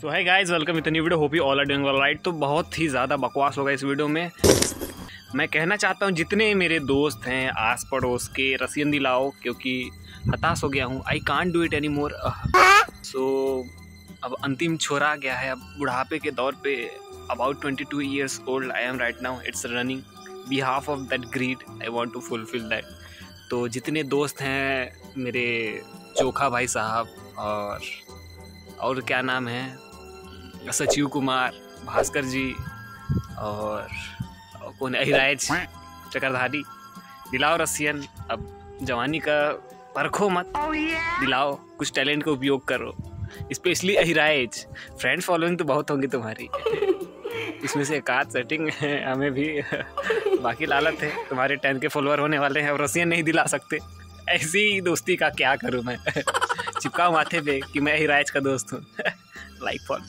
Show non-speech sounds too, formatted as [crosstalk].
सो है guys welcome इतनी video hope all are doing all right तो बहुत ही ज़्यादा बकवास होगा इस वीडियो में। मैं कहना चाहता हूँ, जितने मेरे दोस्त हैं आस पड़ोस के रसियन दिलाओ क्योंकि हताश हो गया हूँ। I can't do it any more so अब अंतिम छोरा गया है, अब बुढ़ापे के दौर पे about twenty two years old I am right now it's running be half of that greed I want to fulfil that तो जितने दोस्त हैं, मेरे चोखा भाई साहब और और क्या नाम है? सचिव कुमार भास्कर जी और, कौन अहिराज चक्रधारी। दिलाओ रसियन अब जवानी का परखो मत। दिलाओ कुछ टैलेंट का उपयोग करो। स्पेशली अहिराज। फ्रेंड फॉलोइंग तो बहुत होंगी तुम्हारी। [laughs] इसमें से एक आध सेटिंग है हमें भी [laughs] बाकी लालत है। तुम्हारे टेन के फॉलोअर होने वाले हैं और रसियन नहीं दिला सकते। ऐसी दोस्ती का क्या करूँ मैं? [laughs] चिपका माथे पे कि मैं हिराज का दोस्त हूँ। Like for